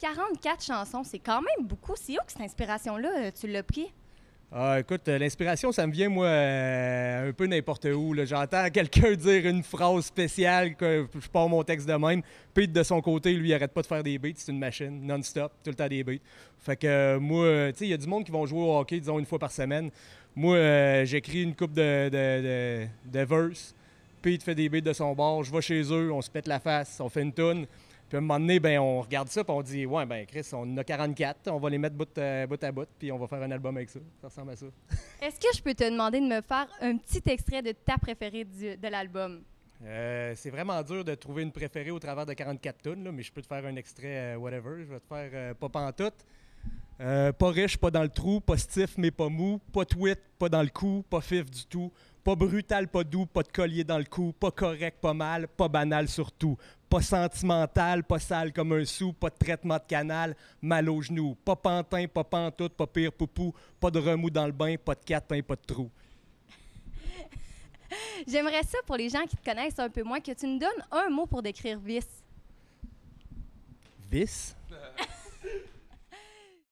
44 chansons, c'est quand même beaucoup. C'est où que cette inspiration-là, euh, tu l'as pris? Ah, écoute, euh, l'inspiration, ça me vient, moi, euh, un peu n'importe où. J'entends quelqu'un dire une phrase spéciale, que je pars mon texte de même. Pete, de son côté, lui, il arrête pas de faire des beats. C'est une machine, non-stop, tout le temps des beats. Fait que moi, tu sais, il y a du monde qui vont jouer au hockey, disons, une fois par semaine. Moi, j'écris une coupe de, de, de, de verse. Pete fait des beats de son bord. Je vais chez eux, on se pète la face, on fait une toune. Puis à un moment donné, ben, on regarde ça, puis on dit Ouais, ben Chris, on en a 44, on va les mettre bout, à bout à bout, puis on va faire un album avec ça. Ça ressemble à ça. Est-ce que je peux te demander de me faire un petit extrait de ta préférée du- de l'album? Euh, c'est vraiment dur de trouver une préférée au travers de 44 tonnes, là, mais je peux te faire un extrait, euh, whatever. Je vais te faire euh, pas pantoute. Euh, pas riche, pas dans le trou, pas stiff, mais pas mou, pas tweet, pas dans le cou, pas fif du tout, pas brutal, pas doux, pas de collier dans le cou, pas correct, pas mal, pas banal surtout, pas sentimental, pas sale comme un sou, pas de traitement de canal, mal aux genoux, pas pantin, pas pantoute, pas pire poupou, pas de remous dans le bain, pas de catin, pas de trou. J'aimerais ça, pour les gens qui te connaissent un peu moins, que tu nous donnes un mot pour décrire Vice. Vice?